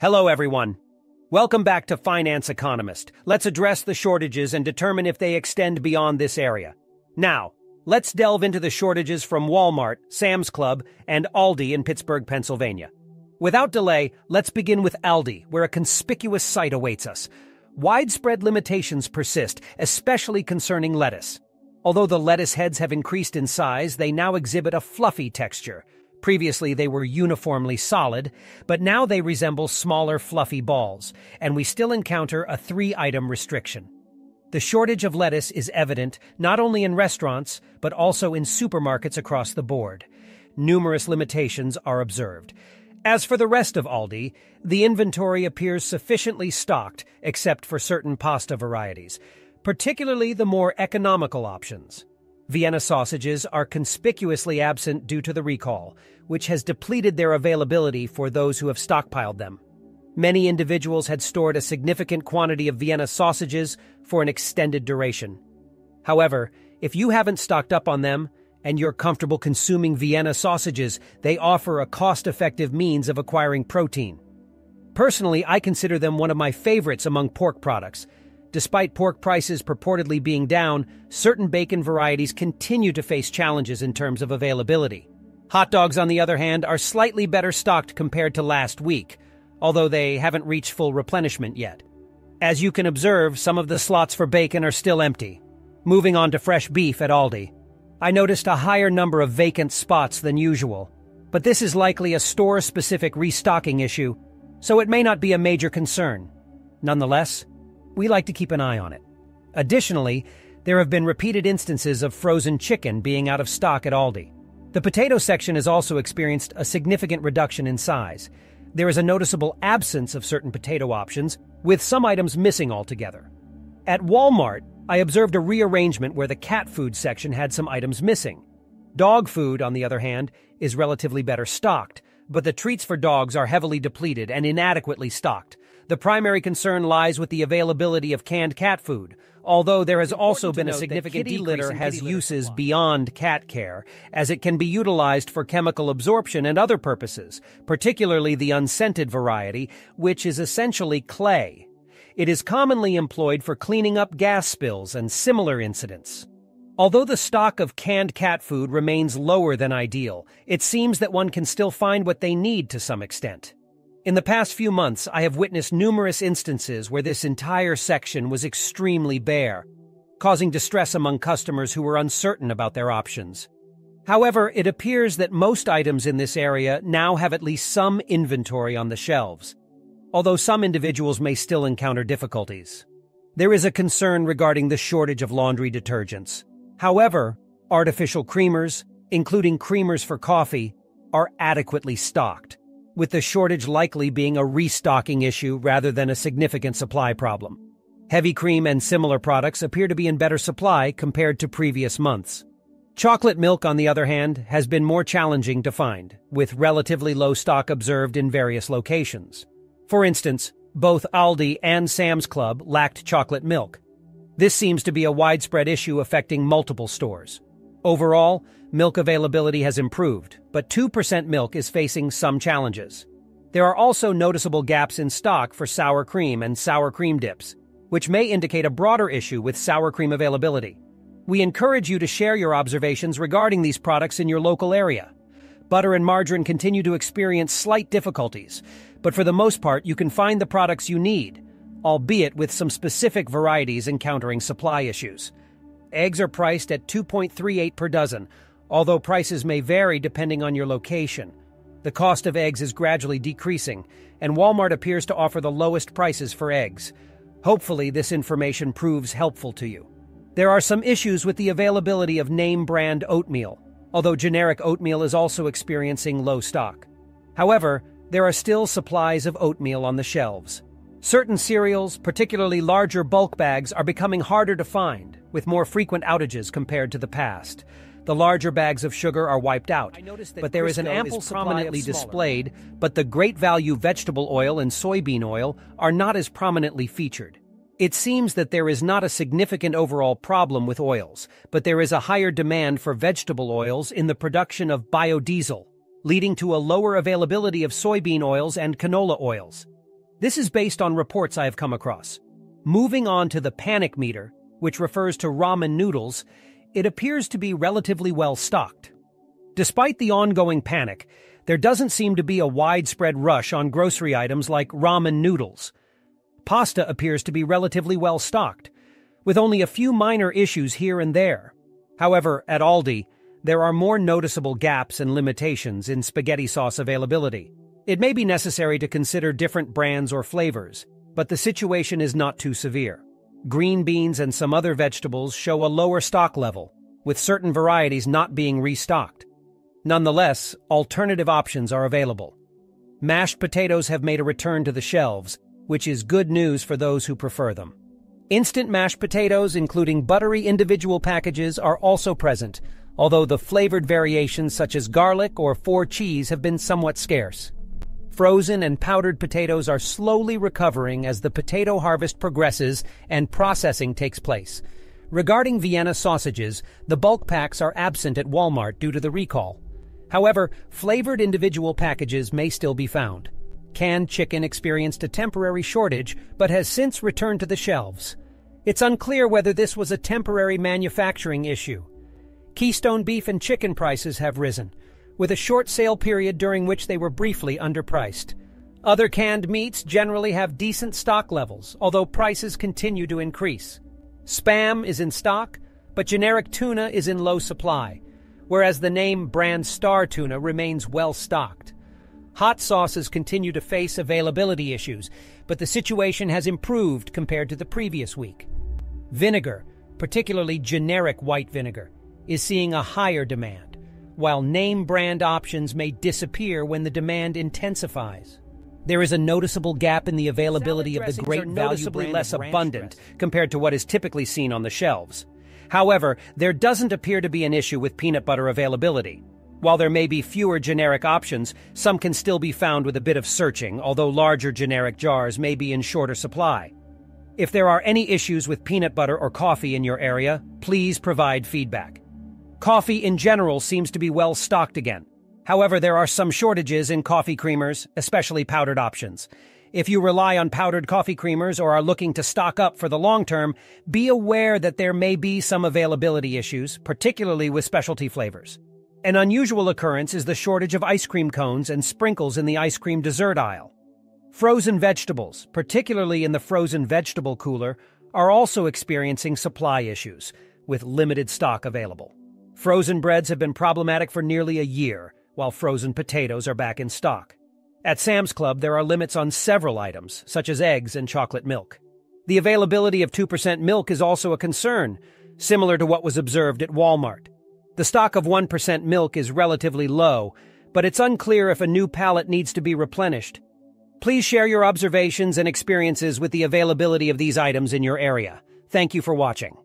Hello, everyone. Welcome back to Finance Economist. Let's address the shortages and determine if they extend beyond this area. Now, let's delve into the shortages from Walmart, Sam's Club, and Aldi in Pittsburgh, Pennsylvania. Without delay, let's begin with Aldi, where a conspicuous sight awaits us. Widespread limitations persist, especially concerning lettuce. Although the lettuce heads have increased in size, they now exhibit a fluffy texture. Previously, they were uniformly solid, but now they resemble smaller, fluffy balls, and we still encounter a three item restriction. The shortage of lettuce is evident not only in restaurants, but also in supermarkets across the board. Numerous limitations are observed. As for the rest of Aldi, the inventory appears sufficiently stocked, except for certain pasta varieties, particularly the more economical options. Vienna sausages are conspicuously absent due to the recall, which has depleted their availability for those who have stockpiled them. Many individuals had stored a significant quantity of Vienna sausages for an extended duration. However, if you haven't stocked up on them and you're comfortable consuming Vienna sausages, they offer a cost-effective means of acquiring protein. Personally, I consider them one of my favorites among pork products, Despite pork prices purportedly being down, certain bacon varieties continue to face challenges in terms of availability. Hot dogs, on the other hand, are slightly better stocked compared to last week, although they haven't reached full replenishment yet. As you can observe, some of the slots for bacon are still empty. Moving on to fresh beef at Aldi. I noticed a higher number of vacant spots than usual, but this is likely a store-specific restocking issue, so it may not be a major concern. Nonetheless, we like to keep an eye on it. Additionally, there have been repeated instances of frozen chicken being out of stock at Aldi. The potato section has also experienced a significant reduction in size. There is a noticeable absence of certain potato options, with some items missing altogether. At Walmart, I observed a rearrangement where the cat food section had some items missing. Dog food, on the other hand, is relatively better stocked, but the treats for dogs are heavily depleted and inadequately stocked, the primary concern lies with the availability of canned cat food, although there has also been a significant kitty litter has uses supply. beyond cat care, as it can be utilized for chemical absorption and other purposes, particularly the unscented variety, which is essentially clay. It is commonly employed for cleaning up gas spills and similar incidents. Although the stock of canned cat food remains lower than ideal, it seems that one can still find what they need to some extent. In the past few months, I have witnessed numerous instances where this entire section was extremely bare, causing distress among customers who were uncertain about their options. However, it appears that most items in this area now have at least some inventory on the shelves, although some individuals may still encounter difficulties. There is a concern regarding the shortage of laundry detergents. However, artificial creamers, including creamers for coffee, are adequately stocked with the shortage likely being a restocking issue rather than a significant supply problem. Heavy cream and similar products appear to be in better supply compared to previous months. Chocolate milk, on the other hand, has been more challenging to find, with relatively low stock observed in various locations. For instance, both Aldi and Sam's Club lacked chocolate milk. This seems to be a widespread issue affecting multiple stores. Overall, milk availability has improved, but 2% milk is facing some challenges. There are also noticeable gaps in stock for sour cream and sour cream dips, which may indicate a broader issue with sour cream availability. We encourage you to share your observations regarding these products in your local area. Butter and margarine continue to experience slight difficulties, but for the most part, you can find the products you need, albeit with some specific varieties encountering supply issues. Eggs are priced at 2.38 per dozen, although prices may vary depending on your location. The cost of eggs is gradually decreasing, and Walmart appears to offer the lowest prices for eggs. Hopefully, this information proves helpful to you. There are some issues with the availability of name brand oatmeal, although generic oatmeal is also experiencing low stock. However, there are still supplies of oatmeal on the shelves. Certain cereals, particularly larger bulk bags, are becoming harder to find, with more frequent outages compared to the past. The larger bags of sugar are wiped out, but there is an ample is prominently displayed, but the great value vegetable oil and soybean oil are not as prominently featured. It seems that there is not a significant overall problem with oils, but there is a higher demand for vegetable oils in the production of biodiesel, leading to a lower availability of soybean oils and canola oils. This is based on reports I have come across. Moving on to the panic meter, which refers to ramen noodles, it appears to be relatively well stocked. Despite the ongoing panic, there doesn't seem to be a widespread rush on grocery items like ramen noodles. Pasta appears to be relatively well stocked, with only a few minor issues here and there. However, at Aldi, there are more noticeable gaps and limitations in spaghetti sauce availability. It may be necessary to consider different brands or flavors, but the situation is not too severe. Green beans and some other vegetables show a lower stock level, with certain varieties not being restocked. Nonetheless, alternative options are available. Mashed potatoes have made a return to the shelves, which is good news for those who prefer them. Instant mashed potatoes, including buttery individual packages, are also present, although the flavored variations such as garlic or four cheese have been somewhat scarce. Frozen and powdered potatoes are slowly recovering as the potato harvest progresses and processing takes place. Regarding Vienna sausages, the bulk packs are absent at Walmart due to the recall. However, flavored individual packages may still be found. Canned chicken experienced a temporary shortage, but has since returned to the shelves. It's unclear whether this was a temporary manufacturing issue. Keystone beef and chicken prices have risen, with a short sale period during which they were briefly underpriced. Other canned meats generally have decent stock levels, although prices continue to increase. Spam is in stock, but generic tuna is in low supply, whereas the name brand Star Tuna remains well stocked. Hot sauces continue to face availability issues, but the situation has improved compared to the previous week. Vinegar, particularly generic white vinegar, is seeing a higher demand, while name brand options may disappear when the demand intensifies. There is a noticeable gap in the availability of the great value brand less abundant compared to what is typically seen on the shelves. However, there doesn't appear to be an issue with peanut butter availability. While there may be fewer generic options, some can still be found with a bit of searching, although larger generic jars may be in shorter supply. If there are any issues with peanut butter or coffee in your area, please provide feedback. Coffee in general seems to be well stocked again. However, there are some shortages in coffee creamers, especially powdered options. If you rely on powdered coffee creamers or are looking to stock up for the long term, be aware that there may be some availability issues, particularly with specialty flavors. An unusual occurrence is the shortage of ice cream cones and sprinkles in the ice cream dessert aisle. Frozen vegetables, particularly in the frozen vegetable cooler, are also experiencing supply issues, with limited stock available. Frozen breads have been problematic for nearly a year, while frozen potatoes are back in stock. At Sam's Club, there are limits on several items, such as eggs and chocolate milk. The availability of 2% milk is also a concern, similar to what was observed at Walmart. The stock of 1% milk is relatively low, but it's unclear if a new pallet needs to be replenished. Please share your observations and experiences with the availability of these items in your area. Thank you for watching.